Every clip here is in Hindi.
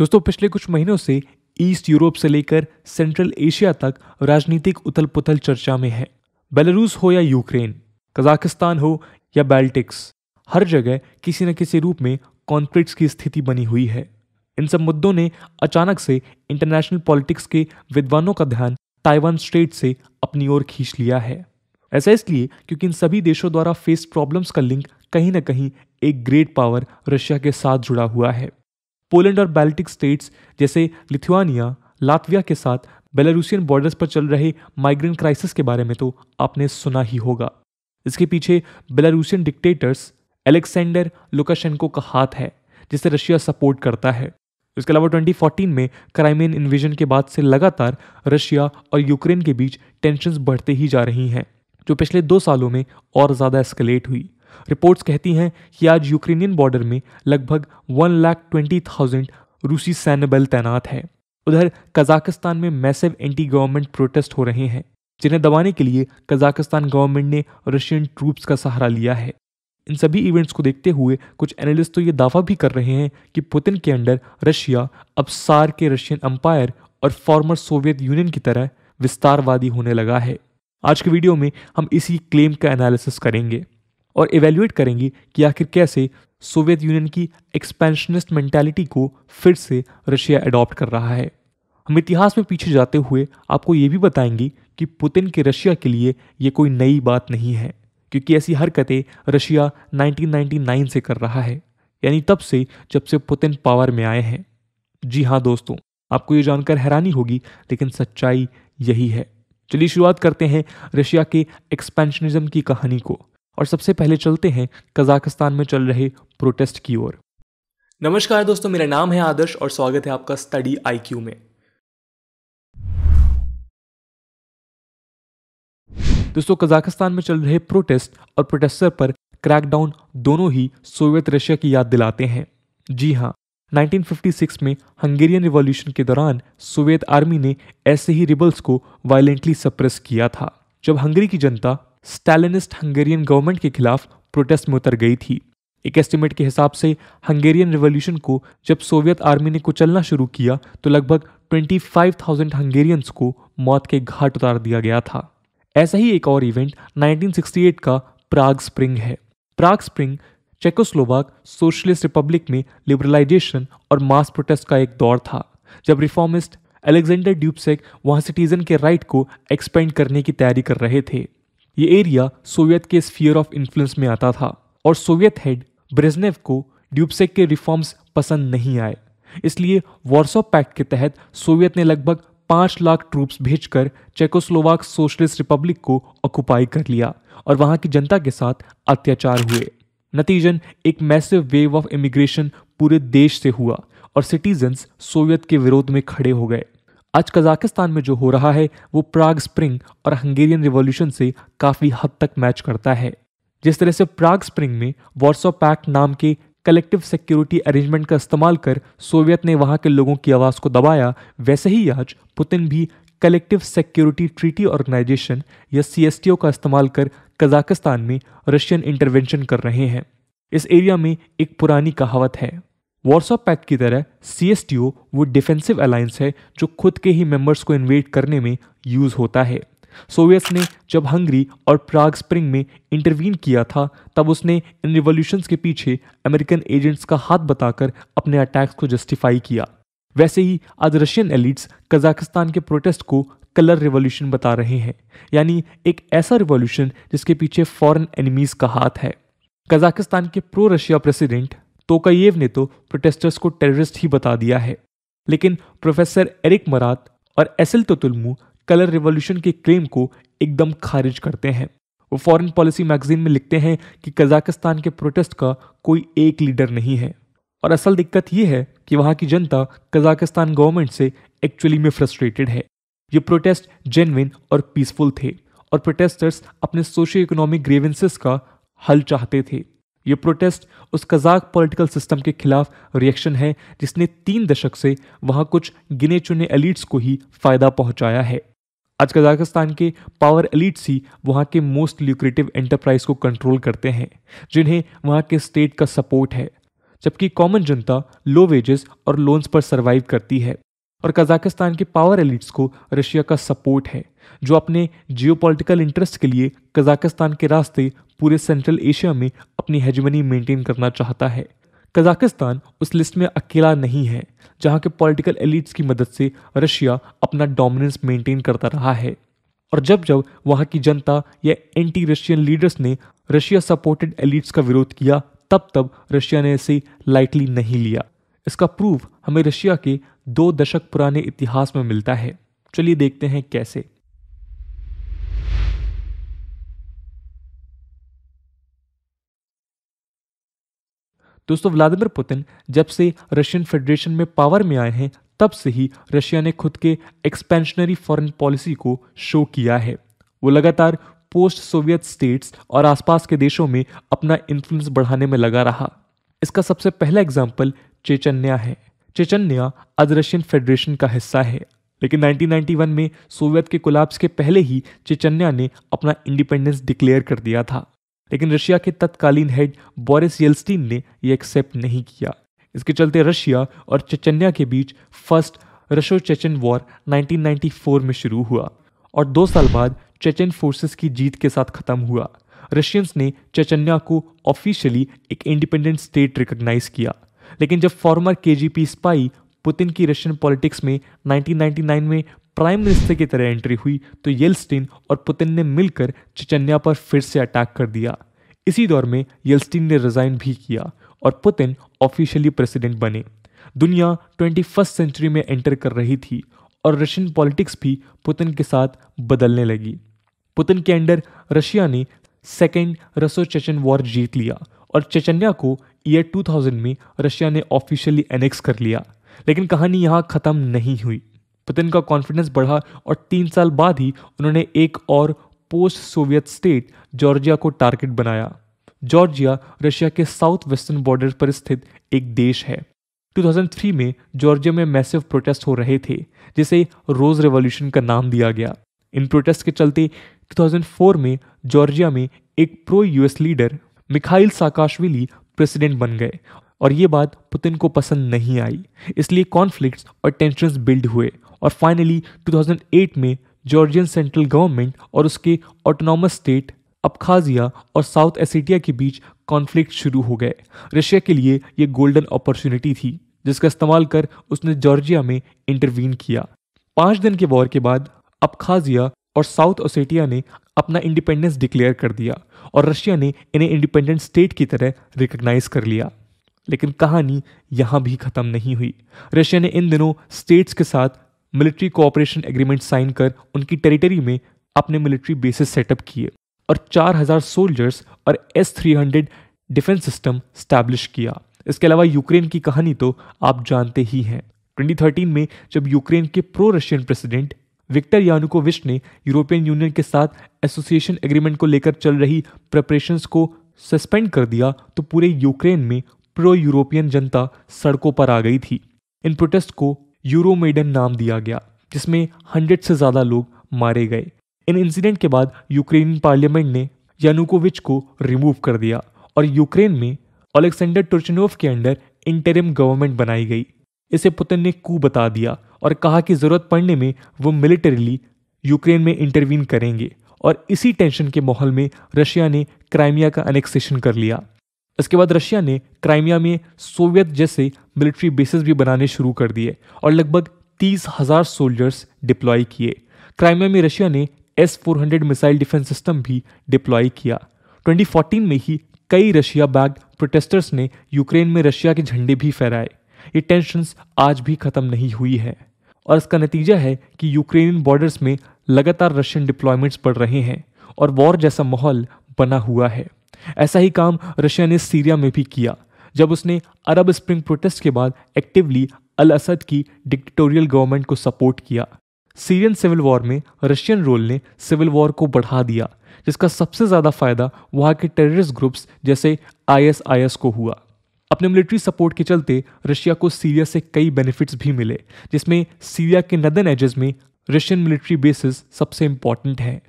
दोस्तों, पिछले कुछ महीनों से ईस्ट यूरोप से लेकर सेंट्रल एशिया तक राजनीतिक उथल पुथल चर्चा में है। बेलारूस हो या यूक्रेन, कजाकिस्तान हो या बेल्टिक्स, हर जगह किसी न किसी रूप में कॉन्फ्लिक्ट्स की स्थिति बनी हुई है। इन सब मुद्दों ने अचानक से इंटरनेशनल पॉलिटिक्स के विद्वानों का ध्यान ताइवान स्ट्रेट से अपनी ओर खींच लिया है। ऐसा इसलिए क्योंकि इन सभी देशों द्वारा फेस प्रॉब्लम्स का लिंक कहीं ना कहीं एक ग्रेट पावर रशिया के साथ जुड़ा हुआ है। पोलैंड और बैल्टिक स्टेट्स जैसे लिथुआनिया, लातविया के साथ बेलारूसियन बॉर्डर्स पर चल रहे माइग्रेंट क्राइसिस के बारे में तो आपने सुना ही होगा। इसके पीछे बेलारूसियन डिक्टेटर्स एलेक्सेंडर लुकाशेंको का हाथ है, जिसे रशिया सपोर्ट करता है। इसके अलावा 2014 में क्राइमियन इन्वेजन के बाद से लगातार रशिया और यूक्रेन के बीच टेंशन बढ़ते ही जा रही हैं, जो पिछले दो सालों में और ज़्यादा एस्केलेट हुई। रिपोर्ट्स कहती हैं कि आज यूक्रेनियन बॉर्डर में लगभग वन लाख ट्वेंटी थाउज़ेंड रूसी सैन्य बल तैनात है। उधर कजाकिस्तान में मैसिव एंटी गवर्नमेंट प्रोटेस्ट हो रहे हैं, जिन्हें दबाने के लिए कजाकिस्तान गवर्नमेंट ने रशियन ट्रूप्स का सहारा लिया है। इन सभी इवेंट्स को देखते हुए कुछ एनालिस्ट तो ये दावा भी कर रहे हैं कि पुतिन के अंडर रशिया अब सार के रशियन अंपायर और फॉर्मर सोवियत यूनियन की तरह विस्तारवादी होने लगा है। आज के वीडियो में हम इसी क्लेम का एनालिसिस करेंगे। और इवेल्युएट करेंगे कि आखिर कैसे सोवियत यूनियन की एक्सपेंशनिस्ट मेंटालिटी को फिर से रशिया अडॉप्ट कर रहा है। हम इतिहास में पीछे जाते हुए आपको ये भी बताएँगे कि पुतिन के रशिया के लिए ये कोई नई बात नहीं है, क्योंकि ऐसी हरकतें रशिया 1999 से कर रहा है, यानी तब से जब से पुतिन पावर में आए हैं। जी हाँ दोस्तों, आपको ये जानकर हैरानी होगी, लेकिन सच्चाई यही है। चलिए शुरुआत करते हैं रशिया के एक्सपेंशनिज्म की कहानी को। और सबसे पहले चलते हैं कजाकिस्तान में चल रहे प्रोटेस्ट की ओर। नमस्कार दोस्तों, मेरा नाम है आदर्श और स्वागत है आपका स्टडी आईक्यू में। दोस्तों, कजाकिस्तान में चल रहे प्रोटेस्ट और प्रोटेस्टर पर क्रैकडाउन दोनों ही सोवियत रशिया की याद दिलाते हैं। जी हाँ 1956 में हंगेरियन रिवॉल्यूशन के दौरान सोवियत आर्मी ने ऐसे ही रिबल्स को वायलेंटली सप्रेस किया था, जब हंगरी की जनता स्टैलिनिस्ट हंगेरियन गवर्नमेंट के खिलाफ प्रोटेस्ट में उतर गई थी। एक एस्टिमेट के हिसाब से हंगेरियन रिवॉल्यूशन को जब सोवियत आर्मी ने कुचलना शुरू किया तो लगभग 25,000 हंगेरियंस को मौत के घाट उतार दिया गया था। ऐसा ही एक और इवेंट 1968 का प्राग स्प्रिंग है। Prague spring Czechoslovak socialist republic में लिबरलाइजेशन और मास प्रोटेस्ट का एक दौर था जब रिफॉर्मिस्ट अलेक्जेंडर ड्यूबसेक वहाँ सिटीजन के राइट को एक्सपेंड करने की तैयारी कर रहे थे। ये एरिया सोवियत के स्फीयर ऑफ़ इन्फ्लुएंस में आता था और सोवियत हेड ब्रेजनेव को ड्यूबसेक के रिफॉर्म्स पसंद नहीं आए। इसलिए वॉर्सो पैक्ट के तहत सोवियत ने लगभग पाँच लाख ट्रूप्स भेजकर चेकोस्लोवाक सोशलिस्ट रिपब्लिक को ऑक्युपाई कर लिया और वहाँ की जनता के साथ अत्याचार हुए। नतीजन एक मैसिव वेव ऑफ़ इमिग्रेशन पूरे देश से हुआ और सिटीजन्स सोवियत के विरोध में खड़े हो गए। आज कजाकिस्तान में जो हो रहा है, वो प्राग स्प्रिंग और हंगेरियन रिवॉल्यूशन से काफ़ी हद तक मैच करता है। जिस तरह से प्राग स्प्रिंग में वॉर्सो पैक्ट नाम के कलेक्टिव सिक्योरिटी अरेंजमेंट का इस्तेमाल कर सोवियत ने वहाँ के लोगों की आवाज़ को दबाया, वैसे ही आज पुतिन भी कलेक्टिव सिक्योरिटी ट्रीटी ऑर्गेनाइजेशन या सीएसटीओ का इस्तेमाल कर कजाकिस्तान में रशियन इंटरवेंशन कर रहे हैं। इस एरिया में एक पुरानी कहावत है। वॉर्सो पैक्ट की तरह सी एस टी ओ वो डिफेंसिव अलायंस है जो खुद के ही मेंबर्स को इन्वेट करने में यूज़ होता है। सोवियत ने जब हंगरी और प्राग स्प्रिंग में इंटरवीन किया था, तब उसने इन रिवॉल्यूशंस के पीछे अमेरिकन एजेंट्स का हाथ बताकर अपने अटैक्स को जस्टिफाई किया। वैसे ही आज रशियन एलिट्स कजाकिस्तान के प्रोटेस्ट को कलर रिवॉल्यूशन बता रहे हैं। यानी एक ऐसा रिवॉल्यूशन जिसके पीछे फॉरेन एनिमीज का हाथ है। कजाकिस्तान के प्रो रशिया प्रेसिडेंट तोकायेव ने तो प्रोटेस्टर्स को टेररिस्ट ही बता दिया है। लेकिन प्रोफेसर एरिक मरात और एसिल तोतुलमू कलर रिवॉल्यूशन के क्लेम को एकदम खारिज करते हैं। वो फॉरेन पॉलिसी मैगजीन में लिखते हैं कि कजाकिस्तान के प्रोटेस्ट का कोई एक लीडर नहीं है। और असल दिक्कत यह है कि वहाँ की जनता कजाकिस्तान गवर्नमेंट से एक्चुअली में फ्रस्ट्रेटेड है। ये प्रोटेस्ट जेनविन और पीसफुल थे और प्रोटेस्टर्स अपने सोशियो इकोनॉमिक ग्रेवेंसेस का हल चाहते थे। ये प्रोटेस्ट उस कजाक पॉलिटिकल सिस्टम के खिलाफ रिएक्शन है, जिसने तीन दशक से वहाँ कुछ गिने चुने एलिट्स को ही फ़ायदा पहुँचाया है। आज कजाकिस्तान के पावर एलिट्स ही वहाँ के मोस्ट ल्यूक्रेटिव एंटरप्राइज को कंट्रोल करते हैं, जिन्हें वहाँ के स्टेट का सपोर्ट है, जबकि कॉमन जनता लो वेजेस और लोन्स पर सर्वाइव करती है। और कजाकिस्तान के पावर एलिट्स को रशिया का सपोर्ट है, जो अपने जियोपॉलिटिकल इंटरेस्ट के लिए कजाकिस्तान के रास्ते पूरे सेंट्रल एशिया में अपनी हेजमनी मेंटेन करना चाहता है। कजाकिस्तान उस लिस्ट में अकेला नहीं है, जहाँ के पॉलिटिकल एलिट्स की मदद से रशिया अपना डोमिनेंस मेंटेन करता रहा है। और जब जब वहाँ की जनता या एंटी रशियन लीडर्स ने रशिया सपोर्टेड एलिट्स का विरोध किया, तब तब रशिया ने इसे लाइटली नहीं लिया। इसका प्रूफ हमें रशिया के दो दशक पुराने इतिहास में मिलता है। चलिए देखते हैं कैसे। दोस्तों, व्लादिमीर पुतिन जब से रशियन फेडरेशन में पावर में आए हैं, तब से ही रशिया ने खुद के एक्सपेंशनरी फॉरेन पॉलिसी को शो किया है। वो लगातार पोस्ट सोवियत स्टेट्स और आसपास के देशों में अपना इन्फ्लुएंस बढ़ाने में लगा रहा। इसका सबसे पहला एग्ज़ाम्पल चेचन्या है। चेचन्या आज रशियन फेडरेशन का हिस्सा है। लेकिन 1991 में सोवियत के कोलाप्स के पहले ही चेचन्या ने अपना इंडिपेंडेंस डिक्लेयर कर दिया था। लेकिन रशिया के तत्कालीन हेड बोरिस येल्स्टीन ने यह एक्सेप्ट नहीं किया। इसके चलते रशिया और चेचन्या के बीच फ़र्स्ट रशो चेचन वॉर 1994 में शुरू हुआ और दो साल बाद चेचन फोर्सेस की जीत के साथ खत्म हुआ। रशियंस ने चेचन्या को ऑफिशियली एक इंडिपेंडेंट स्टेट रिकॉग्नाइज किया। लेकिन जब फॉर्मर के स्पाई पुतिन की रशियन पॉलिटिक्स में 1999 में प्राइम मिनिस्टर की तरह एंट्री हुई तो येल्स्टीन और पुतिन ने मिलकर चचन्या पर फिर से अटैक कर दिया। इसी दौर में येल्स्टीन ने रिजाइन भी किया और पुतिन ऑफिशियली प्रेसिडेंट बने। दुनिया ट्वेंटी सेंचुरी में एंटर कर रही थी और रशियन पॉलिटिक्स भी पुतिन के साथ बदलने लगी। पुतिन के अंडर रशिया ने सेकेंड रसो चेचन वॉर जीत लिया और चेचन्या को ईयर 2000 में रशिया ने ऑफिशियली एनेक्स कर लिया। लेकिन कहानी यहाँ ख़त्म नहीं हुई। पुतिन का कॉन्फिडेंस बढ़ा और तीन साल बाद ही उन्होंने एक और पोस्ट सोवियत स्टेट जॉर्जिया को टारगेट बनाया। जॉर्जिया रशिया के साउथ वेस्टर्न बॉर्डर पर स्थित एक देश है। 2003 में जॉर्जिया में मैसिव प्रोटेस्ट हो रहे थे, जिसे रोज रेवोल्यूशन का नाम दिया गया। इन प्रोटेस्ट के चलते 2004 में जॉर्जिया में एक pro US leader Mikhail Saakashvili president बन गए और ये बात पुतिन को पसंद नहीं आई। इसलिए कॉन्फ्लिक्ट्स और टेंशंस बिल्ड हुए और फाइनली 2008 में जॉर्जियन सेंट्रल गवर्नमेंट और उसके ऑटोनॉमस स्टेट अबखाजिया और साउथ एसिटिया के बीच कॉन्फ्लिक्ट शुरू हो गए। रशिया के लिए ये गोल्डन अपॉर्चुनिटी थी, जिसका इस्तेमाल कर उसने जॉर्जिया में इंटरवीन किया। पाँच दिन के वॉर के बाद अबखाजिया और साउथ ओसेटिया ने अपना इंडिपेंडेंस डिक्लेयर कर दिया और रशिया ने इन्हें इंडिपेंडेंट स्टेट की तरह रिकग्नाइज कर लिया। लेकिन कहानी यहाँ भी खत्म नहीं हुई। रशिया ने इन दिनों स्टेट्स के साथ मिलिट्री कोऑपरेशन एग्रीमेंट साइन कर उनकी टेरिटरी में अपने मिलिट्री बेसिस सेटअप किए और 4000 सोल्जर्स और S three defence system establish किया। इसके अलावा यूक्रेन की कहानी तो आप जानते ही हैं। 2013 में जब यूक्रेन के pro Russian president Viktor Yanukovych ने यूरोपियन यूनियन के साथ एसोसिएशन एग्रीमेंट को लेकर चल रही प्रिपरेशंस को सस्पेंड कर दिया तो पूरे यूक्रेन में प्रो यूरोपियन जनता सड़कों पर आ गई थी। इन प्रोटेस्ट को यूरोमेडन नाम दिया गया, जिसमें हंड्रेड से ज़्यादा लोग मारे गए। इन इंसिडेंट के बाद यूक्रेन पार्लियामेंट ने यानुकोविच को रिमूव कर दिया और यूक्रेन में अलेक्सेंडर टुर्चनोव के अंडर इंटरिम गवर्नमेंट बनाई गई। इसे पुतिन ने कू बता दिया। और कहा कि ज़रूरत पड़ने में वो मिलिटरीली यूक्रेन में इंटरवीन करेंगे और इसी टेंशन के माहौल में रशिया ने क्राइमिया का अनेक्सेशन कर लिया। इसके बाद रशिया ने क्राइमिया में सोवियत जैसे मिलिट्री बेसिस भी बनाने शुरू कर दिए और लगभग तीस हज़ार सोल्जर्स डिप्लॉय किए। क्राइमिया में रशिया ने S four hundred missile defence system भी डिप्लॉय किया। 2014 में ही कई रशिया बैग प्रोटेस्टर्स ने यूक्रेन में रशिया के झंडे भी फहराए। ये टेंशन आज भी खत्म नहीं हुई है। और इसका नतीजा है कि यूक्रेनियन बॉर्डर्स में लगातार रशियन डिप्लॉयमेंट्स बढ़ रहे हैं और वॉर जैसा माहौल बना हुआ है। ऐसा ही काम रशिया ने सीरिया में भी किया, जब उसने अरब स्प्रिंग प्रोटेस्ट के बाद एक्टिवली अल असद की डिक्टेटोरियल गवर्नमेंट को सपोर्ट किया। सीरियन सिविल वॉर में रशियन रोल ने सिविल वॉर को बढ़ा दिया, जिसका सबसे ज़्यादा फ़ायदा वहाँ के टेररिस्ट ग्रुप्स जैसे आईएसआईएस को हुआ। अपने मिलिट्री सपोर्ट के चलते रशिया को सीरिया से कई बेनिफिट्स भी मिले, जिसमें सीरिया के नदन एजेस में रशियन मिलिट्री बेसिस सबसे इंपॉर्टेंट हैं।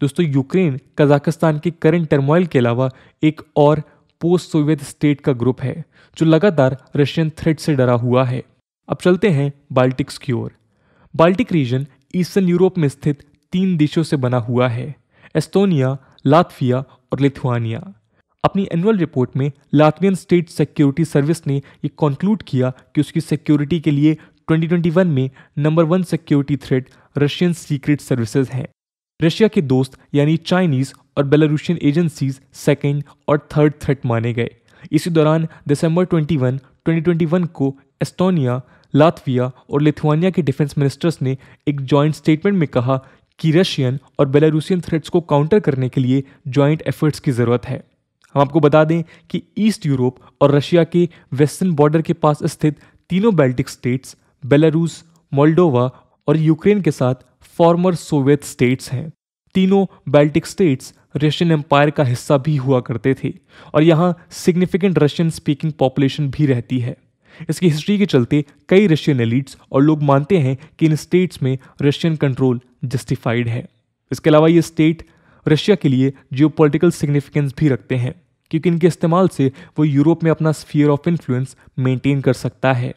दोस्तों यूक्रेन कजाकिस्तान के करंट टर्मोइल के अलावा एक और पोस्ट सोवियत स्टेट का ग्रुप है, जो लगातार रशियन थ्रेट से डरा हुआ है। अब चलते हैं बाल्टिक्स की ओर। बाल्टिक रीजन ईस्टर्न यूरोप में स्थित तीन देशों से बना हुआ है एस्टोनिया लातविया और लिथुआनिया अपनी एनुअल रिपोर्ट में लातवियन स्टेट सिक्योरिटी सर्विस ने ये कंक्लूड किया कि उसकी सिक्योरिटी के लिए 2021 में number one security threat Russian secret services हैं। रशिया के दोस्त यानी चाइनीज़ और बेलारूशियन एजेंसीज सेकेंड और थर्ड थ्रेट माने गए। इसी दौरान दिसंबर 21, 2021 को एस्टोनिया लातविया और लिथुआनिया के डिफेंस मिनिस्टर्स ने एक जॉइंट स्टेटमेंट में कहा कि रशियन और बेलारूसियन थ्रेट्स को काउंटर करने के लिए जॉइंट एफर्ट्स की ज़रूरत है। हम आपको बता दें कि ईस्ट यूरोप और रशिया के वेस्टर्न बॉर्डर के पास स्थित तीनों बेल्टिक स्टेट्स, बेलारूस, मोल्डोवा और यूक्रेन के साथ फॉर्मर सोवियत स्टेट्स हैं। तीनों बेल्टिक स्टेट्स रशियन एम्पायर का हिस्सा भी हुआ करते थे और यहाँ सिग्निफिकेंट रशियन स्पीकिंग पॉपुलेशन भी रहती है। इसकी हिस्ट्री के चलते कई रशियन एलिट्स और लोग मानते हैं कि इन स्टेट्स में रशियन कंट्रोल जस्टिफाइड है। इसके अलावा ये स्टेट रशिया के लिए जियो सिग्निफिकेंस भी रखते हैं। क्योंकि इनके इस्तेमाल से वो यूरोप में अपना स्फीयर ऑफ़ इन्फ्लुएंस मेंटेन कर सकता है।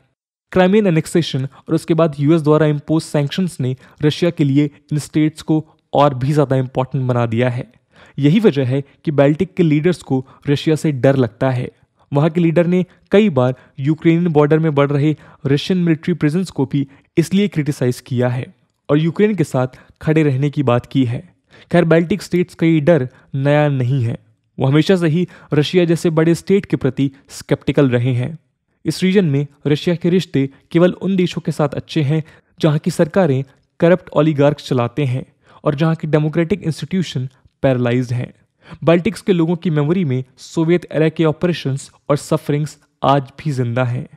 क्राइमियन एनेक्सेशन और उसके बाद यूएस द्वारा इम्पोज सैंक्शंस ने रशिया के लिए इन स्टेट्स को और भी ज़्यादा इंपॉर्टेंट बना दिया है। यही वजह है कि बेल्टिक के लीडर्स को रशिया से डर लगता है। वहाँ के लीडर ने कई बार यूक्रेनियन बॉर्डर में बढ़ रहे रशियन मिलिट्री प्रेजेंस को भी इसलिए क्रिटिसाइज किया है और यूक्रेन के साथ खड़े रहने की बात की है। खैर बेल्टिक स्टेट्स का ये डर नया नहीं है। वो हमेशा से ही रशिया जैसे बड़े स्टेट के प्रति स्केप्टिकल रहे हैं। इस रीजन में रशिया के रिश्ते केवल उन देशों के साथ अच्छे हैं जहाँ की सरकारें करप्ट ओलिगार्क चलाते हैं और जहाँ की डेमोक्रेटिक इंस्टीट्यूशन पैरालाइज्ड हैं। बाल्टिक्स के लोगों की मेमोरी में सोवियत एरा के ऑपरेशंस और सफरिंग्स आज भी ज़िंदा हैं।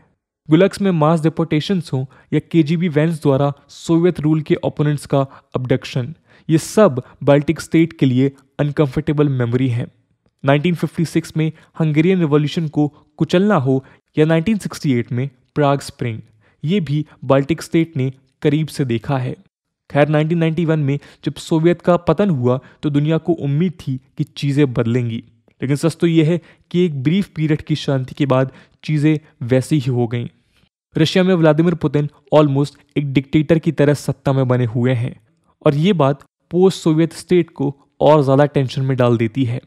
गुलक्स में मास डिपोटेशन हो या के जी वैंस द्वारा सोवियत रूल के ओपोनेंट्स का अबडक्शन ये सब बाल्टिक स्टेट के लिए अनकंफर्टेबल मेमोरी है। 1956 में हंगेरियन रिवॉल्यूशन को कुचलना हो या 1968 में प्राग स्प्रिंग, ये भी बाल्टिक स्टेट ने करीब से देखा है। खैर 1991 में जब सोवियत का पतन हुआ तो दुनिया को उम्मीद थी कि चीज़ें बदलेंगी। लेकिन सच तो यह है कि एक ब्रीफ पीरियड की शांति के बाद चीज़ें वैसी ही हो गईं। रशिया में व्लादिमिर पुतिन ऑलमोस्ट एक डिक्टेटर की तरह सत्ता में बने हुए हैं, और ये बात पोस्ट सोवियत स्टेट को और ज़्यादा टेंशन में डाल देती है।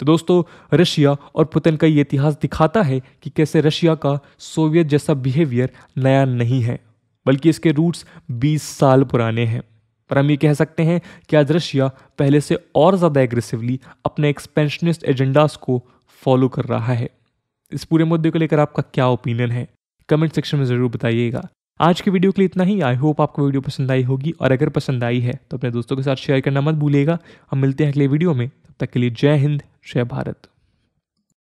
तो दोस्तों, रशिया और पुतिन का ये इतिहास दिखाता है कि कैसे रशिया का सोवियत जैसा बिहेवियर नया नहीं है, बल्कि इसके रूट्स 20 साल पुराने हैं। पर हम ये कह सकते हैं कि आज रशिया पहले से और ज़्यादा एग्रेसिवली अपने एक्सपेंशनिस्ट एजेंडास को फॉलो कर रहा है। इस पूरे मुद्दे को लेकर आपका क्या ओपिनियन है? कमेंट सेक्शन में ज़रूर बताइएगा। आज की वीडियो के लिए इतना ही। आई होप आपको वीडियो पसंद आई होगी और अगर पसंद आई है तो अपने दोस्तों के साथ शेयर करना मत भूलिएगा। हम मिलते हैं अगले वीडियो में। तब तक के लिए जय हिंद। जय भारत